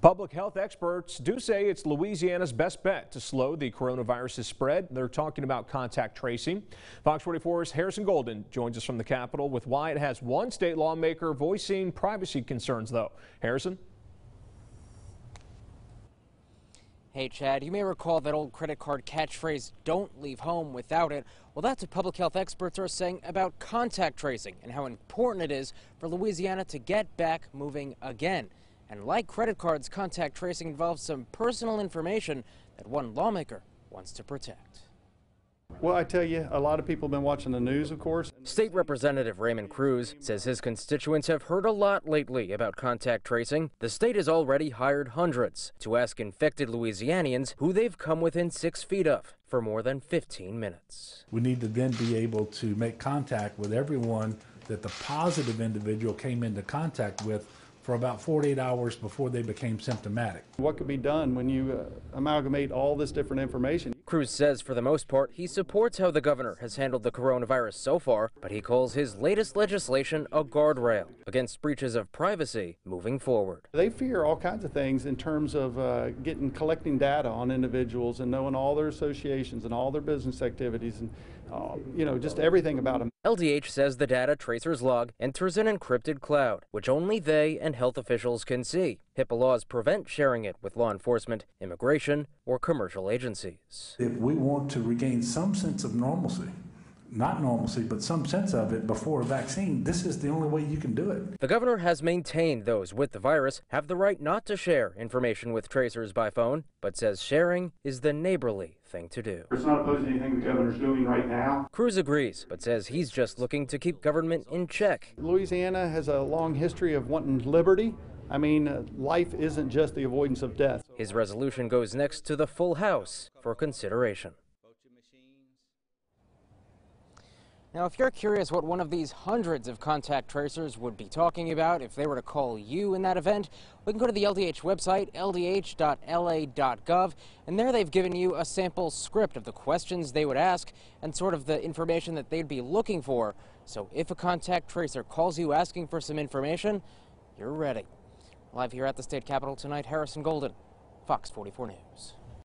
Public health experts do say it's Louisiana's best bet to slow the coronavirus's spread. They're talking about contact tracing. Fox 44's Harrison Golden joins us from the Capitol with why it has one state lawmaker voicing privacy concerns, though. Harrison? Hey, Chad, you may recall that old credit card catchphrase, don't leave home without it. Well, that's what public health experts are saying about contact tracing and how important it is for Louisiana to get back moving again. And like credit cards, contact tracing involves some personal information that one lawmaker wants to protect. Well, I tell you, a lot of people have been watching the news, of course. State Representative Raymond Crews says his constituents have heard a lot lately about contact tracing. The state has already hired hundreds to ask infected Louisianians who they've come within six feet of for more than 15 minutes. We need to then be able to make contact with everyone that the positive individual came into contact with for about 48 hours before they became symptomatic. What could be done when you uh, amalgamate all this different information? Crews says for the most part he supports how the governor has handled the coronavirus so far, but he calls his latest legislation a guardrail against breaches of privacy moving forward. They fear all kinds of things in terms of uh, getting collecting data on individuals and knowing all their associations and all their business activities and uh, you know just everything about them. LDH says the data tracers log enters an encrypted cloud, which only they and health officials can see. HIPAA laws prevent sharing it with law enforcement, immigration, or commercial agencies. If we want to regain some sense of normalcy, not normalcy, but some sense of it before a vaccine, this is the only way you can do it. The governor has maintained those with the virus have the right not to share information with tracers by phone, but says sharing is the neighborly thing to do. It's not opposed to anything the governor's doing right now. Crews agrees, but says he's just looking to keep government in check. Louisiana has a long history of wanting liberty. I mean, uh, life isn't just the avoidance of death. His resolution goes next to the full House for consideration. Now, if you're curious what one of these hundreds of contact tracers would be talking about if they were to call you in that event, we can go to the LDH website, ldh.la.gov, and there they've given you a sample script of the questions they would ask and sort of the information that they'd be looking for. So if a contact tracer calls you asking for some information, you're ready. Live here at the state capitol tonight, Harrison Golden, Fox 44 News.